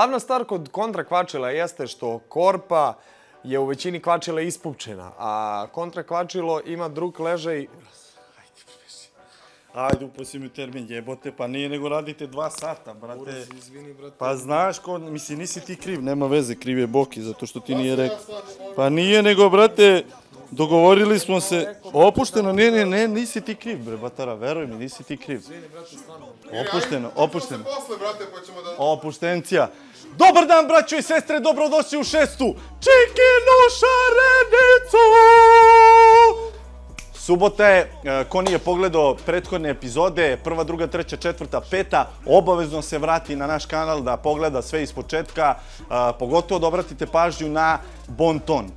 Glavna stvar kod kontra kvačila jeste što korpa je u većini kvačila ispupčena, a kontra kvačilo ima drug ležaj Ajde, uposi mi termin, jebote, pa nije nego radite dva sata, brate. Izvini, brate. Pa znaš, ko, misli, nisi ti kriv, nema veze, kriv je Boki, zato što ti nije rekao. Pa nije nego, brate, dogovorili smo se, opušteno, ne, ne, ne, nisi ti kriv, bre, batara, veruj mi, nisi ti kriv. Opušteno, opušteno. Posle, brate, pa ćemo da... Opuštencija. Dobar dan, braćo i sestre, dobrodošli u šestu Čikinu šarenicu! Subota je, e, ko nije pogledao prethodne epizode, prva, druga, treća, četvrta, peta, obavezno se vrati na naš kanal da pogleda sve iz početka, e, pogotovo da obratite pažnju na bon ton. E,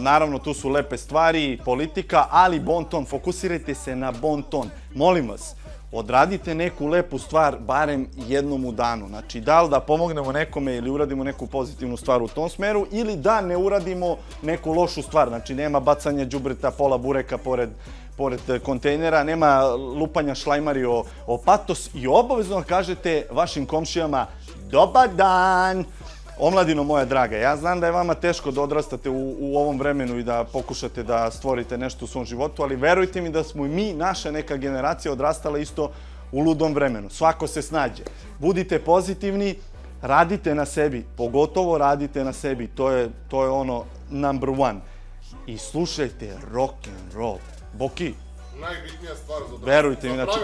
Naravno, tu su lepe stvari, politika, ali bon ton, fokusirajte se na bon ton. Molim vas, odradite neku lepu stvar barem jednom u danu. Znači, da li da pomognemo nekome ili uradimo neku pozitivnu stvar u tom smeru ili da ne uradimo neku lošu stvar. Znači, nema bacanja đubreta pola bureka pored pored kontejnera, nema lupanja šlajmari o, o patos i obavezno kažete vašim komšijama dobar dan, Omladino moja draga, ja znam da je vama teško da odrastate u, u ovom vremenu i da pokušate da stvorite nešto u svom životu, ali verujte mi da smo i mi, naša neka generacija, odrastala isto u ludom vremenu. Svako se snađe. Budite pozitivni, radite na sebi, pogotovo radite na sebi, to je, to je ono number one. I slušajte rock and roll. Boki, Najbitnija stvar za odrastanje. Verujte mi, znači-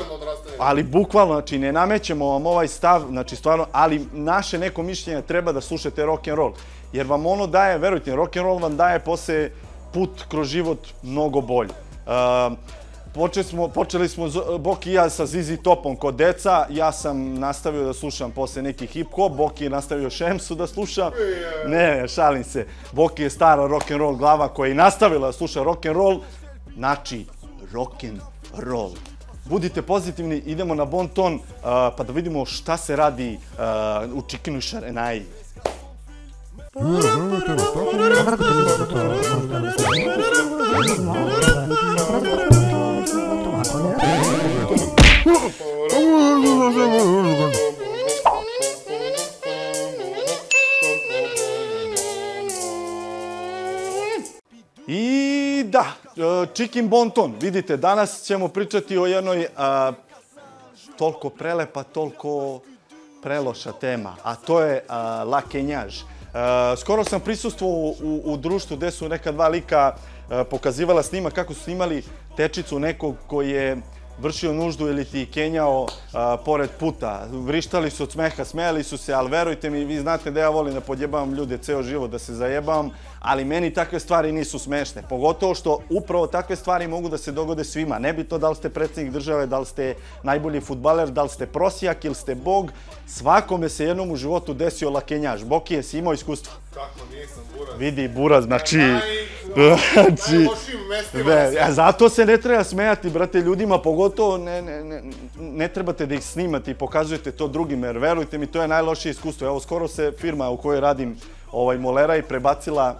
ali bukvalno, znači ne namećemo vam ovaj stav, znači stvarno, ali naše neko mišljenje treba da slušate rock and roll. Jer vam ono daje, verujte, rock and roll vam daje posle put kroz život mnogo bolji. Uh, počeli smo, počeli smo Boki i ja sa Zizi Topom kod deca, ja sam nastavio da slušam posle neki hip-hop, Boki je nastavio Šemsu da sluša. Ne, šalim se. Boki je stara rock and roll glava koja je nastavila da sluša rock and roll. Znači, rock and roll. Budite pozitivni, idemo na bon ton, uh, pa da vidimo šta se radi uh, u Čikinu Šarenaji. Chicken Bonton, vidite, danas ćemo pričati o jednoj uh, toliko prelepa, toliko preloša tema, a to je uh, lakenjaž. Uh, skoro sam prisustvovao u, u, društvu gde su neka dva lika uh, pokazivala snima kako su snimali tečicu nekog koji je vršio nuždu ili ti kenjao a, pored puta. Vrištali su od smeha, smejali su se, ali verujte mi, vi znate da ja volim da podjebavam ljude ceo život, da se zajebavam, ali meni takve stvari nisu smešne. Pogotovo što upravo takve stvari mogu da se dogode svima. Nebitno da li ste predsjednik države, da li ste najbolji futbaler, da li ste prosijak ili ste bog, svakome se jednom u životu desio lakenjaž. Boki, jesi imao iskustva? Kako nisam, buraz. Vidi, buraz, znači... Znači. Ne, zato se ne treba smejati, brate, ljudima, pogotovo ne, ne, ne, ne trebate da ih snimate i pokazujete to drugima, jer verujte mi, to je najlošije iskustvo. Evo, skoro se firma u kojoj radim ovaj, Molera i prebacila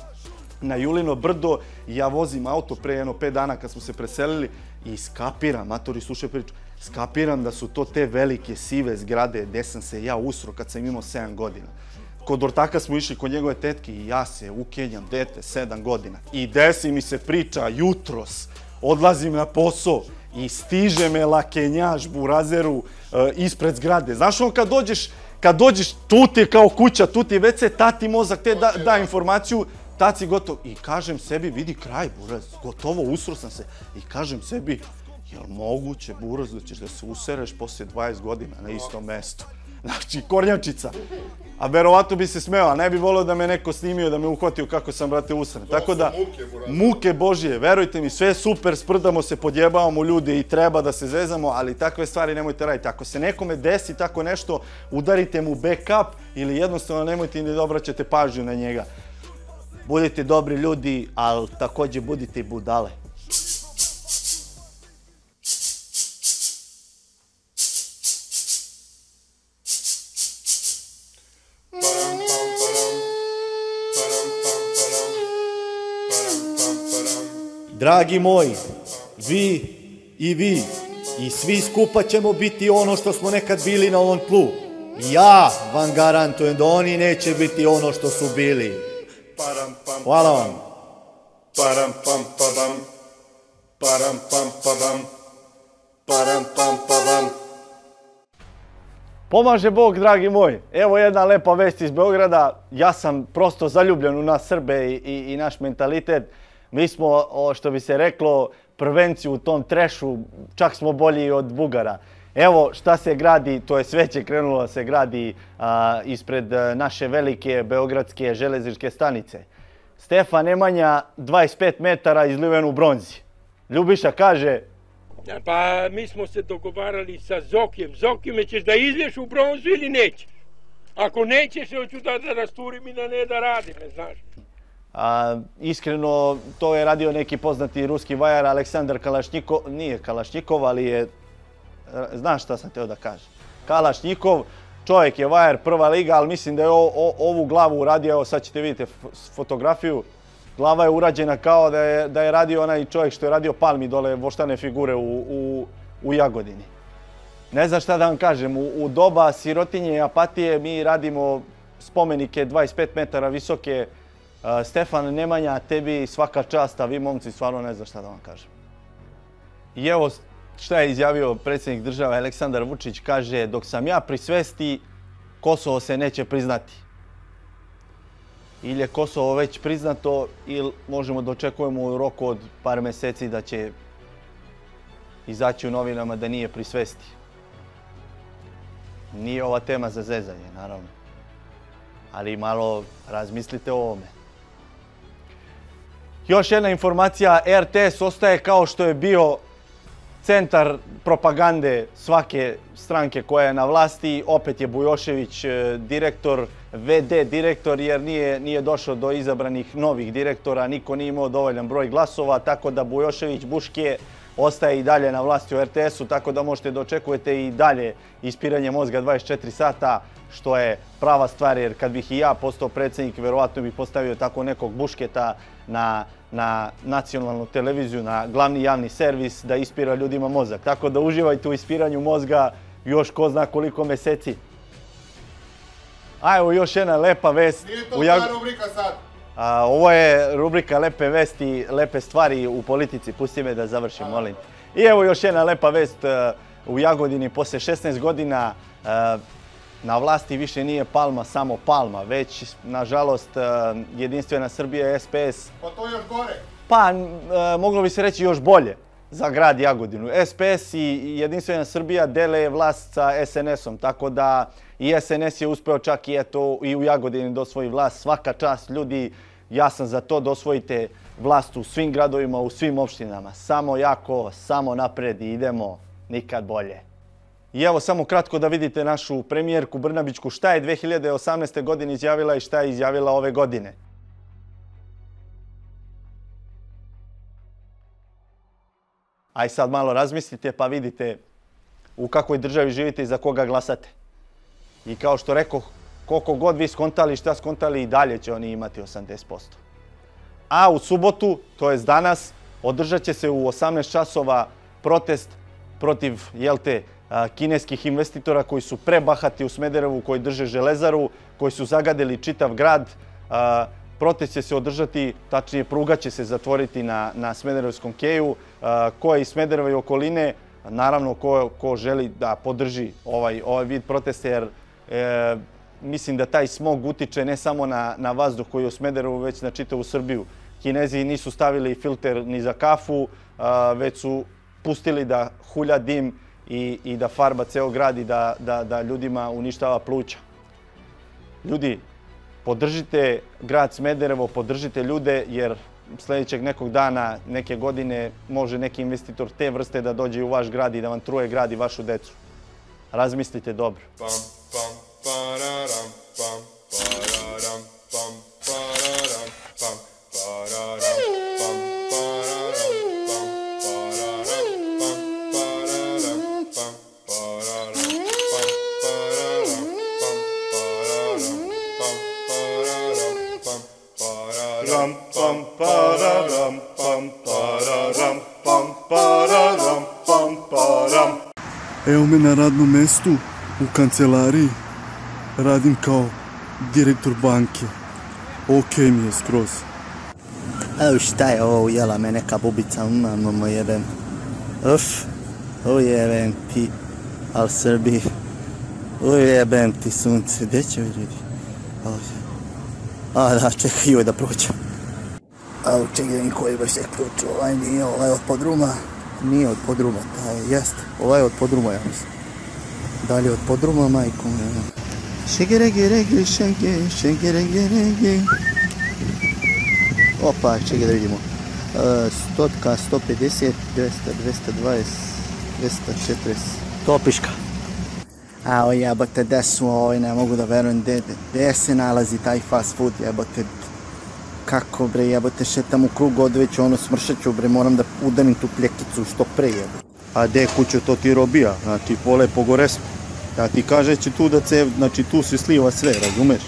na Julino brdo ja vozim auto pre jedno pet dana kad smo se preselili i skapiram, matori slušaj priču, skapiram da su to te velike sive zgrade gde sam se ja usro kad sam imao 7 godina. Kod ortaka smo išli kod njegove tetke i ja se ukenjam, dete, sedam godina. I desi mi se priča jutros, odlazim na posao i stiže me lakenjaž burazeru e, ispred zgrade. Znaš on kad dođeš, kad dođeš, tu ti je kao kuća, tu ti je WC, tati mozak te da, da informaciju, taci gotov. I kažem sebi, vidi kraj, buraz, gotovo, usro sam se. I kažem sebi, jel moguće, buraz, da ćeš da se usereš posle 20 godina na istom mestu? Znači, kornjačica. A verovatno bi se smeo, a ne bi volio da me neko snimio, da me uhvatio kako sam, brate, usran. Tako da, muke, Božije, verujte mi, sve je super, sprdamo se, podjebavamo ljude i treba da se zezamo, ali takve stvari nemojte raditi. Ako se nekome desi tako nešto, udarite mu backup ili jednostavno nemojte ni da obraćate pažnju na njega. Budite dobri ljudi, ali takođe budite i budale. Dragi moji, vi i vi i svi skupa ćemo biti ono što smo nekad bili na ovom tlu. Ja vam garantujem da oni neće biti ono što su bili. Hvala vam. param pam padam. Param pam padam. Param pam padam. Pomaže Bog, dragi moj. Evo jedna lepa vest iz Beograda. Ja sam prosto zaljubljen u nas Srbe i, i, i naš mentalitet. Mi smo, što bi se reklo, prvenci u tom trešu. Čak smo bolji od Bugara. Evo šta se gradi, to je sveće krenulo da se gradi a, ispred a, naše velike beogradske železničke stanice. Stefan Nemanja, 25 metara izliven u bronzi. Ljubiša kaže, Pa mi smo se dogovarali sa Zokijem. Zokime ćeš da izlješ u bronzu ili neće? Ako nećeš, hoću da, da rasturim i da ne da radim, ne znaš. A, iskreno, to je radio neki poznati ruski vajar Aleksandar Kalašnjikov, nije Kalašnjikov, ali je, znaš šta sam teo da kažem. Kalašnjikov, čovjek je vajar prva liga, ali mislim da je ovu glavu uradio, evo sad ćete vidjeti fotografiju, glava je urađena kao da je, da je radio onaj čovjek što je radio Palmi dole voštane figure u, u, u Jagodini. Ne znam šta da vam kažem, u, u doba sirotinje i apatije mi radimo spomenike 25 metara visoke. Stefan Nemanja, tebi svaka čast, a vi momci stvarno ne znam šta da vam kažem. I evo šta je izjavio predsjednik države Aleksandar Vučić, kaže dok sam ja pri svesti, Kosovo se neće priznati. Ili je Kosovo već priznato ili možemo da očekujemo u roku od par mjeseci da će izaći u novinama da nije pri svesti. Nije ova tema za zezanje, naravno. Ali malo razmislite o ovome. Još jedna informacija, RTS ostaje kao što je bio centar propagande svake stranke koja je na vlasti. Opet je Bujošević e, direktor, VD direktor jer nije, nije došlo do izabranih novih direktora, niko nije imao dovoljan broj glasova, tako da Bujošević Buške ostaje i dalje na vlasti u RTS-u, tako da možete da očekujete i dalje ispiranje mozga 24 sata, što je prava stvar, jer kad bih i ja postao predsjednik, verovatno bih postavio tako nekog bušketa na, na nacionalnu televiziju, na glavni javni servis, da ispira ljudima mozak. Tako da uživajte u ispiranju mozga još ko zna koliko meseci. A evo još jedna lepa vest. Nije to U Jag- ta rubrika sad. a, ovo je rubrika Lepe vesti, lepe stvari u politici. Pusti me da završim, molim. I evo još jedna lepa vest e, u Jagodini. Posle 16 godina e, na vlasti više nije Palma samo Palma, već nažalost e, Jedinstvena Srbija SPS Pa to još gore. pa, e, moglo bi se reći još bolje za grad Jagodinu. SPS i Jedinstvena Srbija dele vlast sa SNS-om, tako da i SNS je uspeo čak i eto i u Jagodini da osvoji vlast. Svaka čast ljudi, ja sam za to da osvojite vlast u svim gradovima, u svim opštinama. Samo jako, samo napred i idemo nikad bolje. I evo samo kratko da vidite našu premijerku Brnabićku šta je 2018. godine izjavila i šta je izjavila ove godine. Aj sad malo razmislite pa vidite u kakvoj državi živite i za koga glasate. I kao što rekao, koliko god vi skontali šta skontali i dalje će oni imati 80%. A u subotu, to jest danas, održat će se u 18 časova protest protiv, jel te, kineskih investitora koji su prebahati u Smederevu, koji drže železaru, koji su zagadili čitav grad. Protest će se održati, tačnije pruga će se zatvoriti na, na Smederevskom keju. Ko je iz Smedereva i okoline, naravno ko, ko želi da podrži ovaj, ovaj vid protesta, jer e, mislim da taj smog utiče ne samo na, na vazduh koji je u Smederevu, već na čitavu Srbiju. Kinezi nisu stavili filter ni za kafu, već su pustili da hulja dim i, i da farba ceo grad i da, da, da ljudima uništava pluća. Ljudi, podržite grad Smederevo, podržite ljude, jer sljedećeg nekog dana, neke godine, može neki investitor te vrste da dođe u vaš grad i da vam truje grad i vašu decu. Razmislite dobro. Pam, pam, Evo me na radnom mestu, u kancelariji. radim kao direktor banke. Ok mi je skroz. Evo šta je ovo, ujela me neka bubica, mamo jebem. Uf, ujebem ti, al Srbi. Ujebem ti sunce, gdje će mi ljudi? A da, čekaj, joj da prođem. A čekaj, koji baš tek prođu, ovaj nije, ovaj od podruma. Nije od podruma, taj jest. Ovaj je od podruma, ja mislim. Dalje od podruma, majko moja. Šegere, rege, šege, šegere, rege. Opa, čekaj da vidimo. E, stotka, 150, 200, 220, 240. Topiška. A o jebote, gde su ovi, ne mogu da verujem, gde se nalazi taj fast food, jebote. Kako bre, jebote, šetam u krug od već ono smršeću bre, moram da udanim tu pljekicu što pre jebote. A de kuću to ti robija, znači pole pogore smo. Ja ti kažeći tu da se, znači tu se sliva sve, razumeš?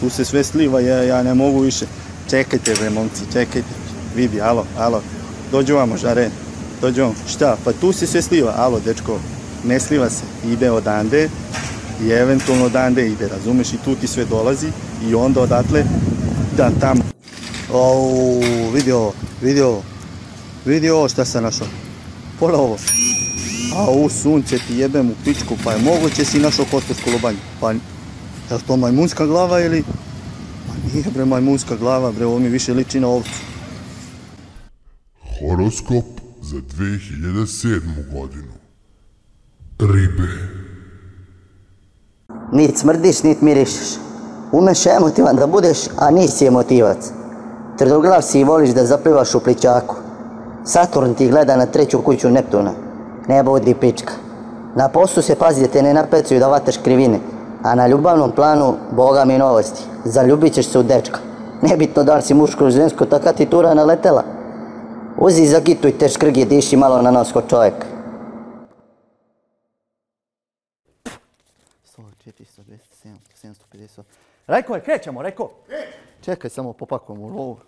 Tu se sve sliva, ja, ja ne mogu više. Čekajte bre momci, čekajte. Vidi, alo, alo, dođu vamo žare, dođu vamo. Šta, pa tu se sve sliva, alo dečko, ne sliva se, ide odande i eventualno odande ide, razumeš? I tu ti sve dolazi i onda odatle da tamo. Au, vidi ovo, vidi ovo. Vidi ovo šta sam našao. Pola ovo. A u sunce ti jebem u pičku, pa je moguće si našao hostelsku lobanju. Pa, je li to majmunska glava ili? Pa nije bre majmunska glava, bre, ovo mi više liči na ovcu. Horoskop za 2007. godinu. Ribe. Nit smrdiš, nit mirišeš. Umeš emotivan da budeš, a nisi emotivac. Tvrdoglav si i voliš da zaplivaš u pličaku. Saturn ti gleda na treću kuću Neptuna. Ne budi pička. Na poslu se pazi da te ne napecuju da vataš krivine. A na ljubavnom planu, boga mi novosti. Zaljubit ćeš se u dečka. Nebitno da li si muško ili žensko, taka ti tura naletela. Uzi zagituj te škrgi, diši malo na nos ko čovjek. 100, 400, 200, 700, 750. Rajko, je, krećemo, Rajko. Čekaj, samo popakujemo u lovu.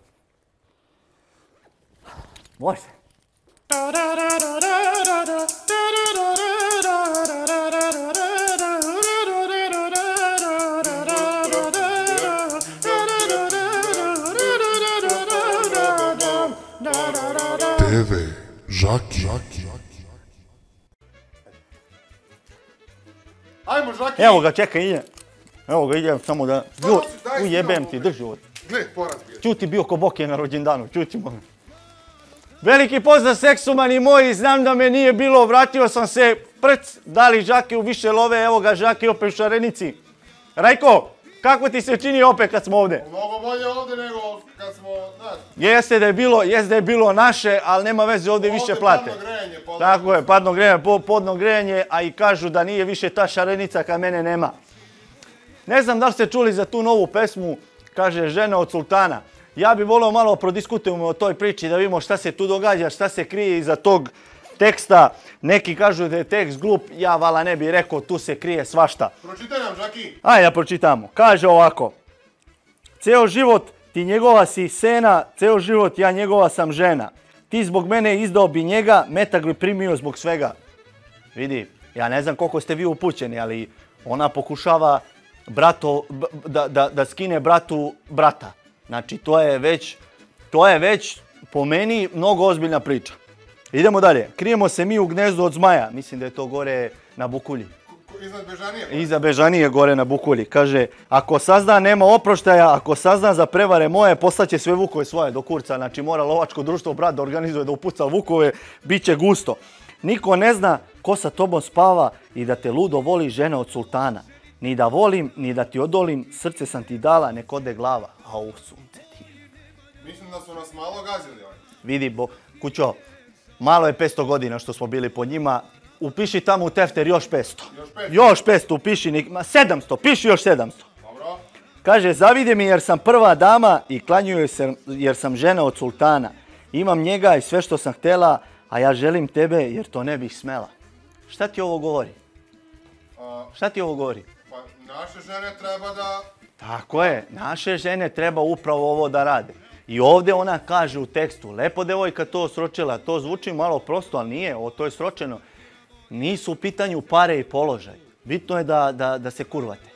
Može. TV. Žaki. Ajmo, Žaki. Evo ga, čekaj, ide. Evo ga, idem samo da... Si Ujebem ti, drži ovo. Gle, poraz. Čuti bio ko boke na rođendanu, čuti molim. Veliki pozdrav seksumani moji, znam da me nije bilo, vratio sam se, prc, dali žake u više love, evo ga žake opet u šarenici. Rajko, kako ti se čini opet kad smo ovdje? Mnogo bolje ovdje nego kad smo, znaš, Jeste da je bilo, jeste da je bilo naše, ali nema veze ovdje više plate. padno grejanje, Tako je, padno grejanje, po- podno grejanje, a i kažu da nije više ta šarenica kad mene nema. Ne znam da li ste čuli za tu novu pesmu, kaže žena od sultana. Ja bi volio malo prodiskutujemo o toj priči da vidimo šta se tu događa, šta se krije iza tog teksta. Neki kažu da je tekst glup, ja vala ne bi rekao, tu se krije svašta. Pročitaj nam, Žaki. Ajde da pročitamo. Kaže ovako. Ceo život ti njegova si sena, ceo život ja njegova sam žena. Ti zbog mene izdao bi njega, metak bi primio zbog svega. Vidi, ja ne znam koliko ste vi upućeni, ali ona pokušava brato, da, da, da skine bratu brata. Znači, to je već, to je već po meni mnogo ozbiljna priča. Idemo dalje. Krijemo se mi u gnezdu od zmaja. Mislim da je to gore na Bukulji. Iznad Bežanije. Iza Bežanije gore na Bukulji. Kaže, ako sazna nema oproštaja, ako sazna za prevare moje, poslaće sve vukove svoje do kurca. Znači mora lovačko društvo brat da organizuje da upuca vukove, bit će gusto. Niko ne zna ko sa tobom spava i da te ludo voli žena od sultana. Ni da volim, ni da ti odolim, srce sam ti dala, nek ode glava. A u sunce ti. Mislim da su nas malo gazili oni. Vidi, bo, kućo, malo je 500 godina što smo bili po njima. Upiši tamo u tefter još 500. Još 500. Još 500 upiši, nik- ma 700, piši još 700. Dobro. Kaže, zavide mi jer sam prva dama i klanjuju se jer sam žena od sultana. Imam njega i sve što sam htjela, a ja želim tebe jer to ne bih smela. Šta ti ovo govori? A, Šta ti ovo govori? Naše žene treba da... Tako je, naše žene treba upravo ovo da rade. I ovdje ona kaže u tekstu, lepo devojka to sročila, to zvuči malo prosto, ali nije, ovo to je sročeno. Nisu u pitanju pare i položaj. Bitno je da, da, da se kurvate.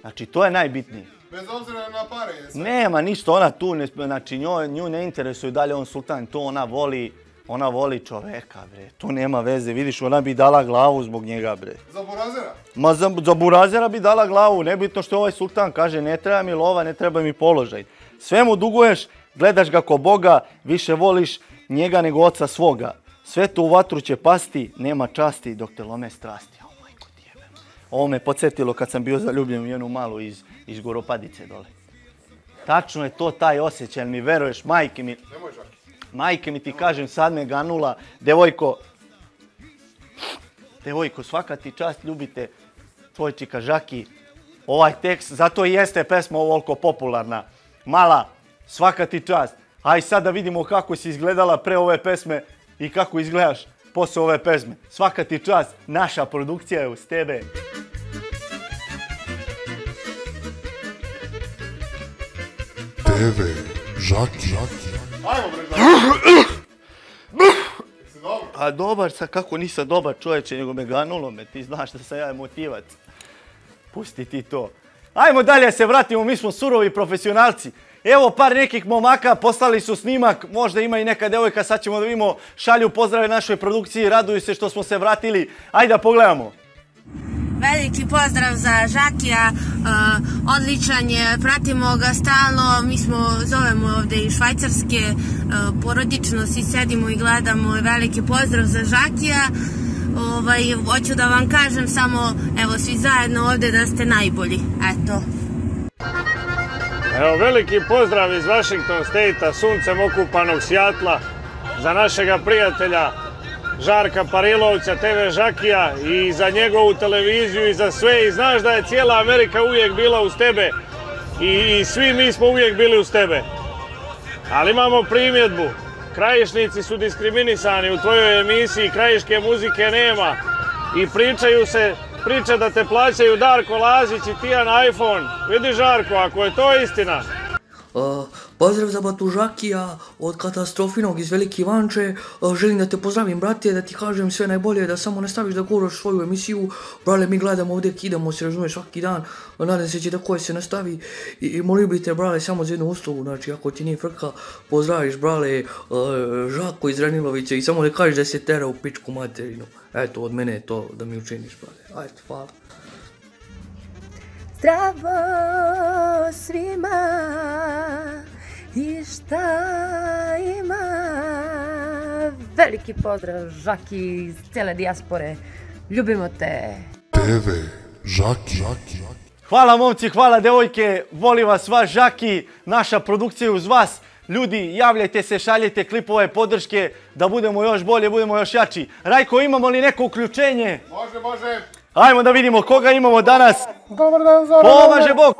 Znači, to je najbitnije. Bez obzira na pare sve. Nema ništa, ona tu, ne, znači njoj, nju ne interesuje da li je on sultan, to ona voli, ona voli čoveka, bre. Tu nema veze, vidiš, ona bi dala glavu zbog njega, bre. Za burazera. Ma za, za burazera bi dala glavu, nebitno što ovaj sultan kaže, ne treba mi lova, ne treba mi položaj. Sve mu duguješ, gledaš ga ko Boga, više voliš njega nego oca svoga. Sve to u vatru će pasti, nema časti dok te lome strasti. O, majko ti jebem. Ovo me podsjetilo kad sam bio zaljubljen u jednu malu iz, iz Goropadice dole. Tačno je to taj osjećaj, mi veruješ, majke mi... Nemoj. Majke mi ti kažem, sad me ganula, devojko, devojko, svaka ti čast, ljubite tvoj čika Žaki. Ovaj tekst, zato i jeste pesma ovoliko popularna. Mala, svaka ti čast. Aj sad da vidimo kako si izgledala pre ove pesme i kako izgledaš posle ove pesme. Svaka ti čast, naša produkcija je uz tebe. TV Žaki. Ajmo bre žaki. Jesi dobro? A dobar sam, kako nisam dobar čovječe, nego me ganulo me, ti znaš da sam ja emotivac. Pusti ti to. Ajmo dalje se vratimo, mi smo surovi profesionalci. Evo par nekih momaka, poslali su snimak, možda ima i neka devojka, sad ćemo da vidimo, šalju pozdrave našoj produkciji, raduju se što smo se vratili. Ajde da pogledamo. Veliki pozdrav za Žakija, uh, odličan je, pratimo ga stalno, mi smo, zovemo ovde iz Švajcarske, uh, porodično svi sedimo i gledamo, veliki pozdrav za Žakija. Ovaj, hoću da vam kažem samo, evo svi zajedno ovde da ste najbolji, eto. Evo, veliki pozdrav iz Washington State-a, suncem okupanog Sijatla, za našega prijatelja Žarka Parilovca, TV Žakija i za njegovu televiziju i za sve. I znaš da je cijela Amerika uvijek bila uz tebe i, i svi mi smo uvijek bili uz tebe. Ali imamo primjedbu. Krajišnici su diskriminisani u tvojoj emisiji, krajiške muzike nema i pričaju se priče da te plaćaju Darko Lazić i Tijan iPhone. Vidi Žarko, ako je to istina, Uh, pozdrav za Batužakija od katastrofinog iz Velike Ivanče. Uh, želim da te pozdravim, brate, da ti kažem sve najbolje, da samo nastaviš da guraš svoju emisiju. Brale, mi gledamo ovdje, kidamo se, razumiješ, svaki dan. Uh, nadam se će da koje se nastavi. I, molim bi te, brale, samo za jednu uslugu, znači, ako ti nije frka, pozdraviš, brale, Žako iz Ranilovića i samo ne kažeš da se tera u pičku materinu. Eto, od mene je to da mi učiniš, brale. Ajde, hvala. Zdravo svima i šta ima Veliki pozdrav Žaki iz cijele dijaspore Ljubimo te TV Žaki. Hvala momci, hvala devojke, voli vas vaš Žaki, naša produkcija je uz vas. Ljudi, javljajte se, šaljite klipove, podrške, da budemo još bolje, budemo još jači. Rajko, imamo li neko uključenje? Može, može. Ajmo da vidimo koga imamo danas. Dobar dan, Zoran. Pomaže. Bog.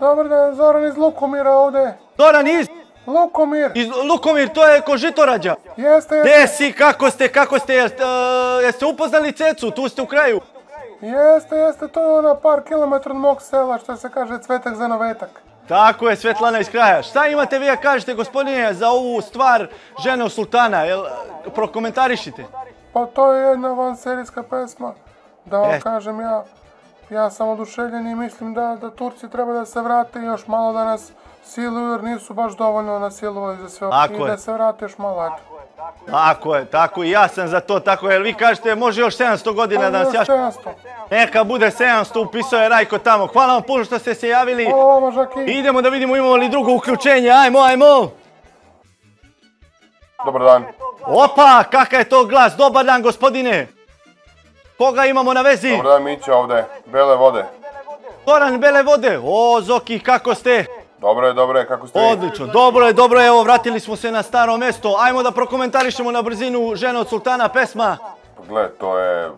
Dobar dan, Zoran iz Lukomira ovde. Zoran iz... Lukomir. Iz Lukomir, to je ko Žitorađa. Jeste, jeste. si, kako ste, kako ste, jeste, uh, jeste upoznali Cecu, tu ste u kraju. Jeste, jeste, to je ona par kilometra od mog sela, što se kaže cvetak za navetak. Tako je, Svetlana iz kraja. Šta imate vi kažete, gospodine, za ovu stvar žene u sultana? Jel, prokomentarišite? Pa to je jedna vanserijska pesma. Da vam Jeste. kažem ja, ja sam oduševljen i mislim da, da Turci treba da se vrate i još malo da nas siluju jer nisu baš dovoljno nasilovali za sve. Tako I je. da se vrate još malo, eto. Tako je, tako i ja sam za to, tako jer vi kažete može još 700 godina da nas još jaš... 700. Neka bude 700, upisao je Rajko tamo. Hvala vam puno što ste se javili. Hvala vama, Žaki. Idemo da vidimo imamo li drugo uključenje. Ajmo, ajmo. Dobar dan. Opa, kakav je to glas. Dobar dan, gospodine. Koga imamo na vezi? Dobar dan, Mića ovde. Bele vode. Goran Bele Vode. O, Zoki, kako ste? Dobro je, dobro je, kako ste? Odlično, dobro je, dobro je, evo vratili smo se na staro mesto. Ajmo da prokomentarišemo na brzinu Žena od sultana pesma. Gle, to je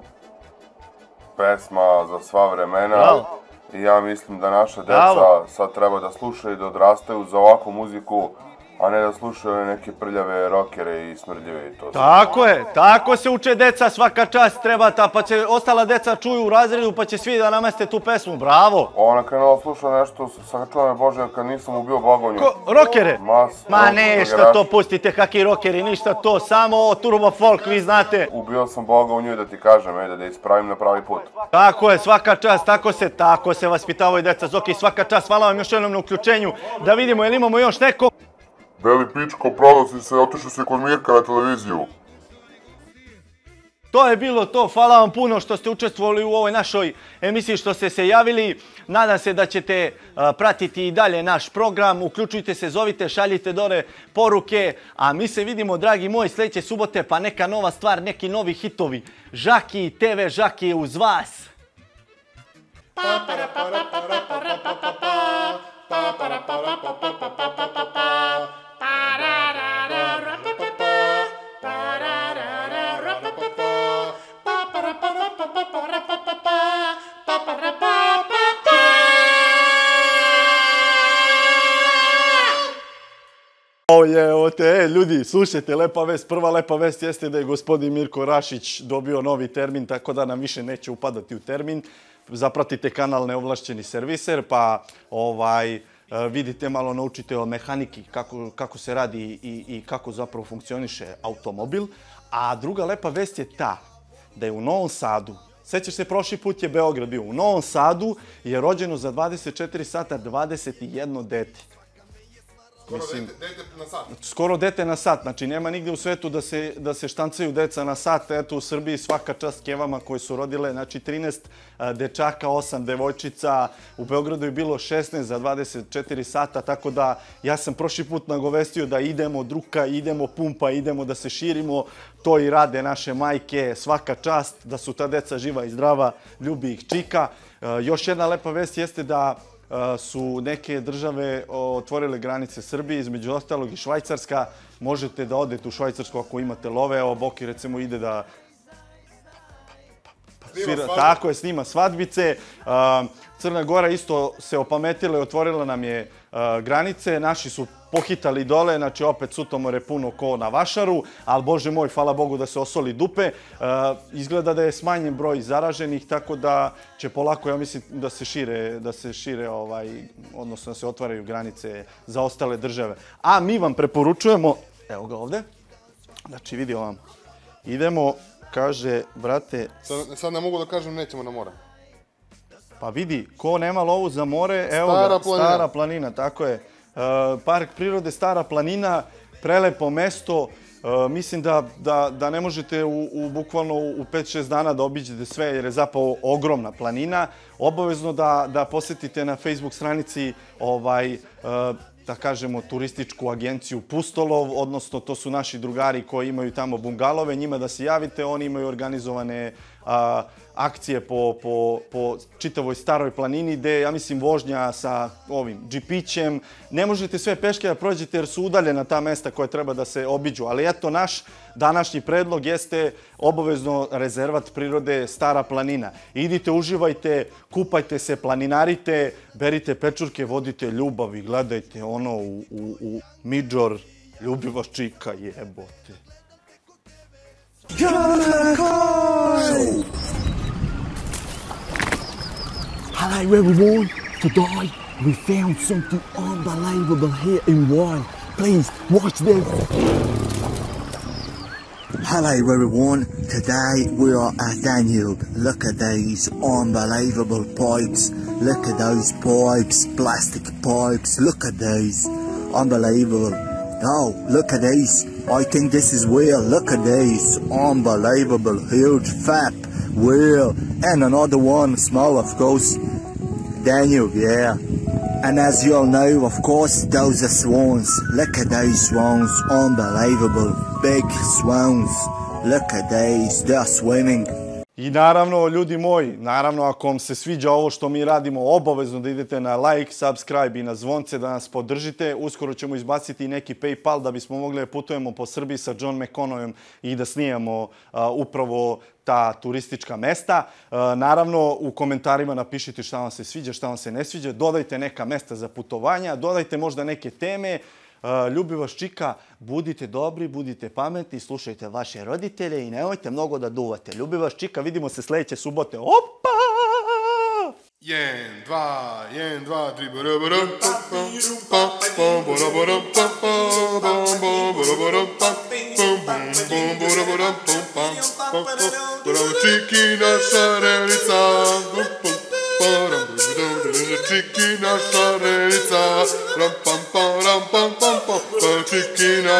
pesma za sva vremena. Bravo. I ja mislim da naša Bravo. sad treba da slušaju i da odrastaju za ovakvu muziku. A ne da slušaju neke prljave rokere i smrdljive i to. Tako je, tako se uče deca, svaka čast treba ta, pa će ostala deca čuju u razredu, pa će svi da nameste tu pesmu, bravo. Ona krenula sluša nešto, sačuva me Bože, kad nisam ubio Bogonju. Ko, rokere? Mas, Ma nešto to pustite, kakvi rokeri, ništa to, samo turbo folk, vi znate. Ubio sam Boga u njoj da ti kažem, ej, da, da ispravim na pravi put. Tako je, svaka čast, tako se, tako se vaspitavaju deca Zoki, svaka čast, hvala vam još jednom na uključenju, da vidimo jel imamo još neko. Beli pičko, prodao si se, otišao si kod Mirka na televiziju. To je bilo to, hvala vam puno što ste učestvovali u ovoj našoj emisiji, što ste se javili. Nadam se da ćete pratiti i dalje naš program. Uključujte se, zovite, šaljite dole poruke. A mi se vidimo, dragi moji, sljedeće subote, pa neka nova stvar, neki novi hitovi. Žaki, TV Žaki je uz vas. Oje, ote, e, ljudi, slušajte, lepa vest. Prva lepa vest jeste da je gospodin Mirko Rašić dobio novi termin, tako da nam više neće upadati u termin. Zapratite kanal Neovlašćeni serviser, pa ovaj, vidite malo, naučite o mehaniki, kako, kako se radi i, i kako zapravo funkcioniše automobil. A druga lepa vest je ta, da je u Novom Sadu, Sećaš se, prošli put je Beograd bio. U Novom Sadu je rođeno za 24 sata 21 dete. Mislim, na sat. skoro dete na sat. Znači, nema nigde u svetu da se, da se štancaju deca na sat. Eto, u Srbiji svaka čast kevama koje su rodile, znači 13 a, dečaka, 8 devojčica. U Beogradu je bilo 16 za 24 sata, tako da ja sam prošli put nagovestio da idemo druka, idemo pumpa, idemo da se širimo. To i rade naše majke, svaka čast, da su ta deca živa i zdrava, ljubi ih čika. Još jedna lepa vest jeste da su neke države otvorile granice Srbije, između ostalog i Švajcarska. Možete da odete u Švajcarsku ako imate love. Evo, Boki recimo ide da svira, tako je, snima svadbice. Crna Gora isto se opametila i otvorila nam je uh, granice. Naši su pohitali dole, znači opet sutomore puno ko na vašaru, ali bože moj, hvala Bogu da se osoli dupe. Uh, izgleda da je smanjen broj zaraženih, tako da će polako, ja mislim, da se šire, da se šire ovaj, odnosno da se otvaraju granice za ostale države. A mi vam preporučujemo, evo ga ovde, znači vidi vam, idemo, kaže, brate, Sad, sad ne mogu da kažem nećemo na more. Pa vidi, ko nema lovu za more, evo Stara ga, planina. Stara planina, tako je. E, park prirode Stara planina, prelepo mesto. E, mislim da, da, da ne možete u, u bukvalno u 5-6 dana da obiđete sve, jer je zapravo ogromna planina. Obavezno da, da posetite na Facebook stranici ovaj, e, da kažemo, turističku agenciju Pustolov, odnosno to su naši drugari koji imaju tamo bungalove, njima da se javite, oni imaju organizovane a, akcije po, po, po čitavoj staroj planini, gde, ja mislim, vožnja sa ovim džipićem. Ne možete sve peške da prođete jer su udaljena ta mesta koje treba da se obiđu, ali eto, naš današnji predlog jeste obavezno rezervat prirode Stara planina. Idite, uživajte, kupajte se, planinarite, berite pečurke, vodite ljubav i gledajte ono u, u, u Midžor. Ljubi vas čika, jebote. Hello everyone, today we found something unbelievable here in Wine. Please watch this. Hello everyone, today we are at Danube. Look at these unbelievable pipes. Look at those pipes, plastic pipes. Look at these. Unbelievable. Oh, look at these. I think this is wheel. Look at these. Unbelievable, huge, fat wheel. And another one, small of course. Daniel, yeah. And as you all know, of course, those are swans. Look at those swans. Unbelievable. Big swans. Look at these. They're swimming. I naravno, ljudi moji, naravno ako vam se sviđa ovo što mi radimo, obavezno da idete na like, subscribe i na zvonce da nas podržite. Uskoro ćemo izbaciti neki Paypal da bismo mogli da putujemo po Srbiji sa John McConoyem i da snijemo a, upravo ta turistička mesta. Naravno, u komentarima napišite šta vam se sviđa, šta vam se ne sviđa. Dodajte neka mesta za putovanja, dodajte možda neke teme. Uh, ljubi vas čika, budite dobri, budite pametni, slušajte vaše roditelje i nemojte mnogo da duvate. Ljubi vas čika, vidimo se sljedeće subote. Opa! Jedan, dva, jedan, dva, tri, bara, bara, pa, pa, pa, pa, pa, pa, pa, pa, pa, čiki naša pum, pum, čiki ram, pam,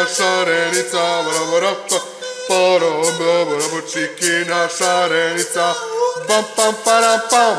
šarenica, vravorapo, porobo, vravočiki na šarenica, pam pam param pam.